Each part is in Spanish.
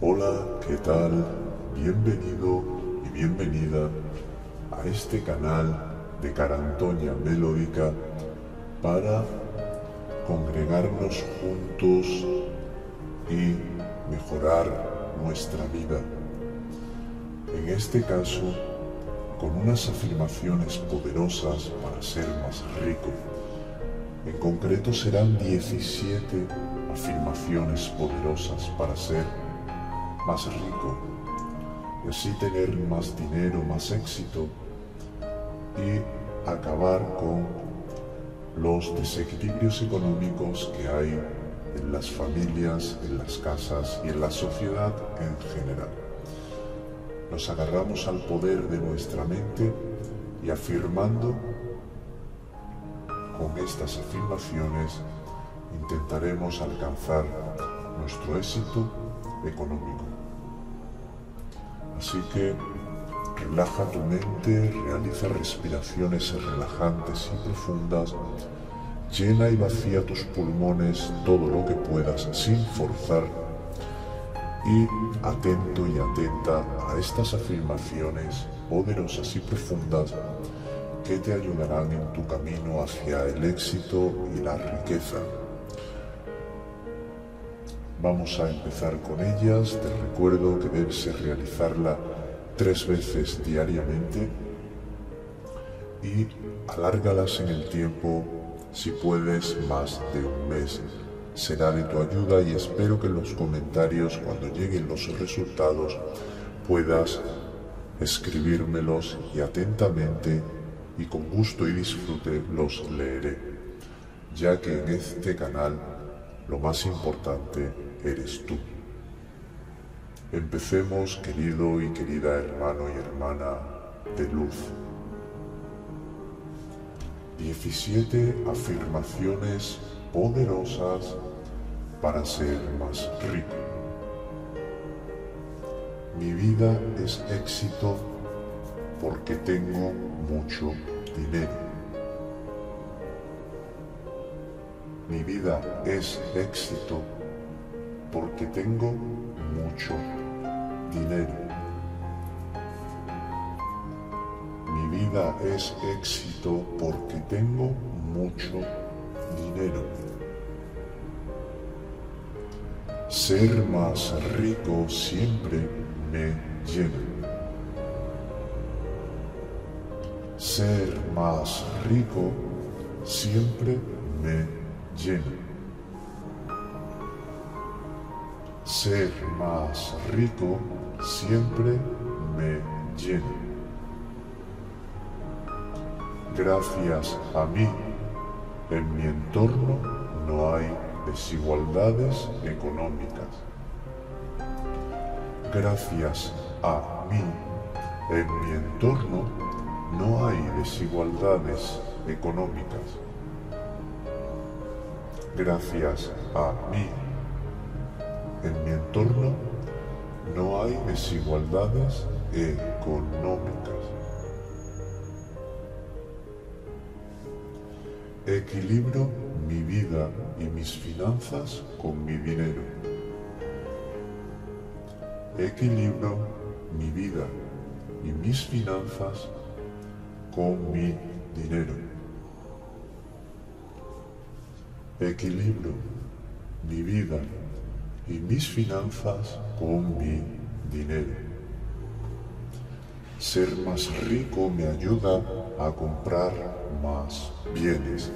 Hola, ¿qué tal? Bienvenido y bienvenida a este canal de Carantoña Melódica para congregarnos juntos y mejorar nuestra vida. En este caso, con unas afirmaciones poderosas para ser más rico. En concreto serán 17 afirmaciones poderosas para ser más rico y así tener más dinero, más éxito y acabar con los desequilibrios económicos que hay en las familias, en las casas y en la sociedad en general. Nos agarramos al poder de nuestra mente y afirmando con estas afirmaciones intentaremos alcanzar nuestro éxito económico. Así que relaja tu mente, realiza respiraciones relajantes y profundas, llena y vacía tus pulmones todo lo que puedas sin forzar y atento y atenta a estas afirmaciones poderosas y profundas que te ayudarán en tu camino hacia el éxito y la riqueza. Vamos a empezar con ellas. Te recuerdo que debes realizarla tres veces diariamente y alárgalas en el tiempo si puedes más de un mes. Será de tu ayuda y espero que en los comentarios cuando lleguen los resultados puedas escribírmelos y atentamente y con gusto y disfrute los leeré, ya que en este canal lo más importante eres tú. Empecemos, querido y querida hermano y hermana de luz. 17 afirmaciones poderosas para ser más rico. Mi vida es éxito porque tengo mucho dinero. Mi vida es éxito porque tengo mucho dinero. Mi vida es éxito porque tengo mucho dinero. Ser más rico siempre me llena. Ser más rico siempre me llena. Ser más rico siempre me llena. Gracias a mí, en mi entorno no hay desigualdades económicas. Gracias a mí, en mi entorno no hay desigualdades económicas. Gracias a mí, en mi entorno no hay desigualdades económicas. Equilibro mi vida y mis finanzas con mi dinero. Equilibro mi vida y mis finanzas con mi dinero. Equilibro mi vida y mis finanzas con mi dinero. Ser más rico me ayuda a comprar más bienes.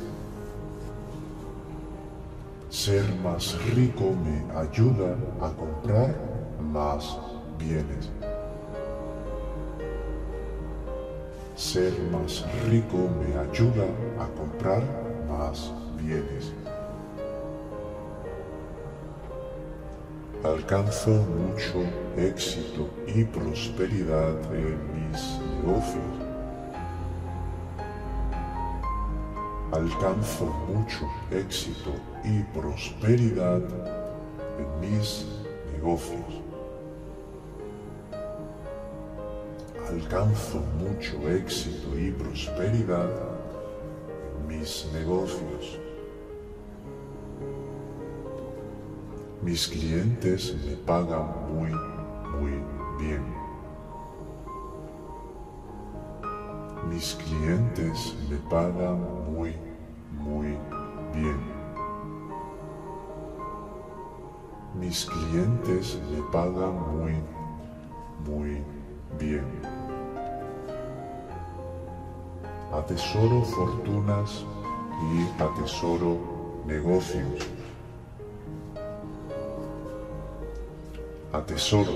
Ser más rico me ayuda a comprar más bienes. Ser más rico me ayuda a comprar más bienes. Alcanzo mucho éxito y prosperidad en mis negocios. Alcanzo mucho éxito y prosperidad en mis negocios. Alcanzo mucho éxito y prosperidad en mis negocios. Mis clientes me pagan muy, muy bien. Mis clientes me pagan muy, muy bien. Mis clientes me pagan muy, muy bien. Atesoro fortunas y atesoro negocios. Atesoro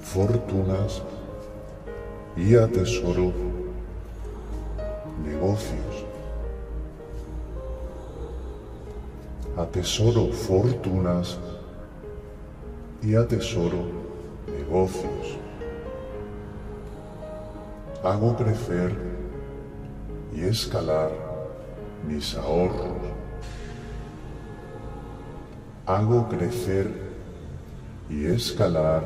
fortunas y atesoro negocios. Atesoro fortunas y atesoro negocios. Hago crecer y escalar mis ahorros. Hago crecer y escalar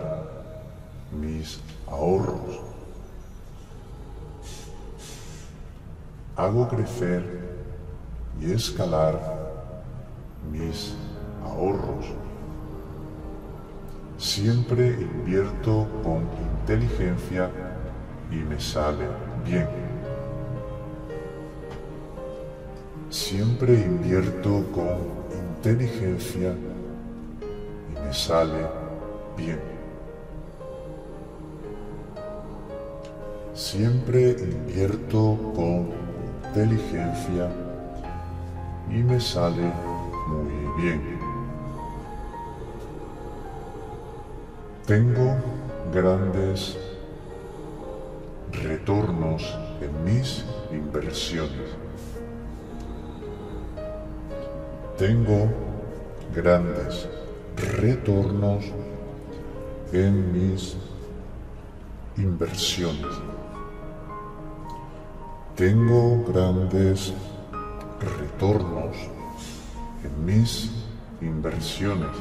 mis ahorros. Hago crecer y escalar mis ahorros. Siempre invierto con inteligencia y me sale bien. Siempre invierto con inteligencia y me sale bien. Siempre invierto con inteligencia y me sale muy bien. Tengo grandes retornos en mis inversiones. Tengo grandes retornos en mis inversiones. Tengo grandes retornos en mis inversiones.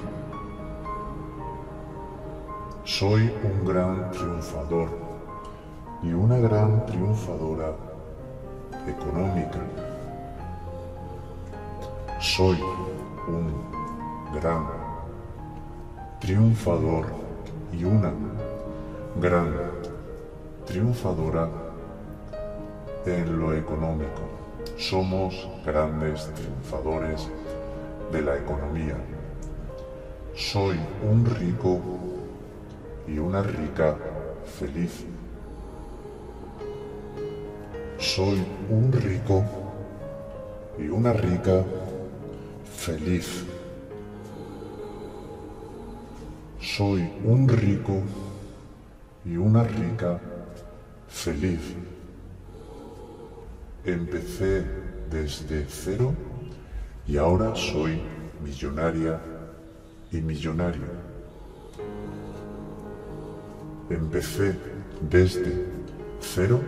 Soy un gran triunfador y una gran triunfadora económica. Soy un gran triunfador y una gran triunfadora en lo económico. Somos grandes triunfadores de la economía. Soy un rico y una rica feliz. Soy un rico y una rica feliz. Soy un rico y una rica feliz. Empecé desde cero y ahora soy millonaria y millonario. Empecé desde cero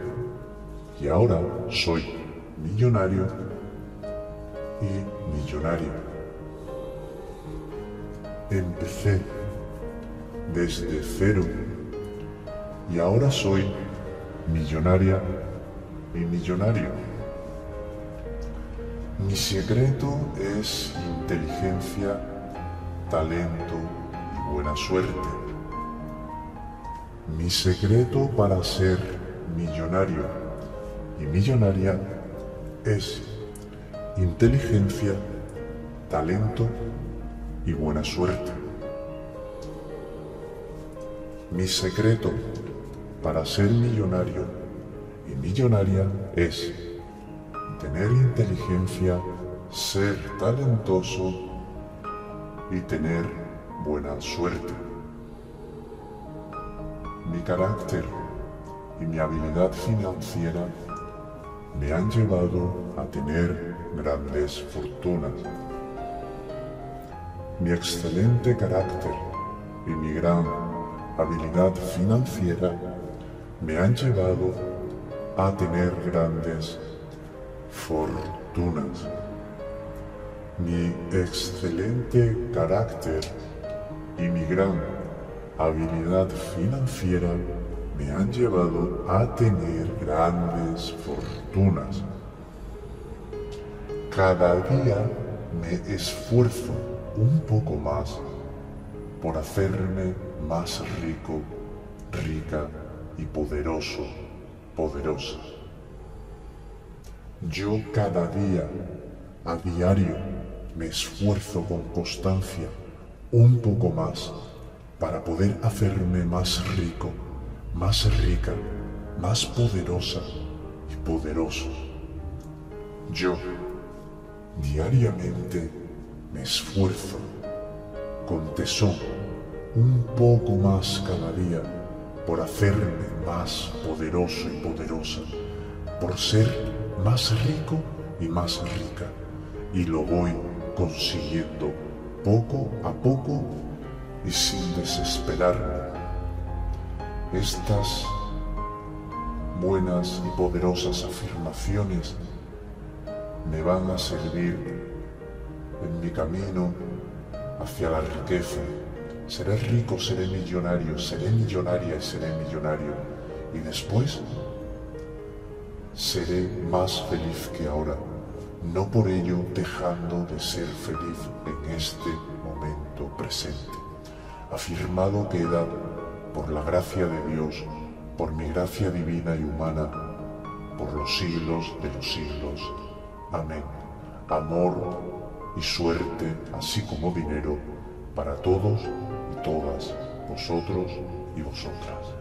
y ahora soy millonario y millonario. Empecé desde cero y ahora soy millonaria y millonario. Mi secreto es inteligencia, talento y buena suerte. Mi secreto para ser millonario y millonaria es inteligencia, talento y buena suerte. Mi secreto para ser millonario y millonaria es tener inteligencia, ser talentoso y tener buena suerte. Mi carácter y mi habilidad financiera me han llevado a tener grandes fortunas. Mi excelente carácter y mi gran habilidad financiera me han llevado a tener grandes fortunas. Mi excelente carácter y mi gran habilidad financiera me han llevado a tener grandes fortunas. Cada día me esfuerzo un poco más por hacerme más rico, rica y poderoso, poderosa. Yo cada día, a diario, me esfuerzo con constancia un poco más para poder hacerme más rico, más rica, más poderosa y poderoso. Yo diariamente me esfuerzo con un poco más cada día por hacerme más poderoso y poderosa, por ser más rico y más rica. Y lo voy consiguiendo poco a poco y sin desesperarme. Estas buenas y poderosas afirmaciones me van a servir en mi camino hacia la riqueza. Seré rico, seré millonario, seré millonaria y seré millonario. Y después seré más feliz que ahora, no por ello dejando de ser feliz en este momento presente. Afirmado queda por la gracia de Dios, por mi gracia divina y humana, por los siglos de los siglos. Amén. Amor y suerte, así como dinero, para todos y todas, vosotros y vosotras.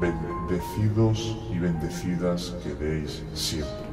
Bendecidos y bendecidas quedéis siempre.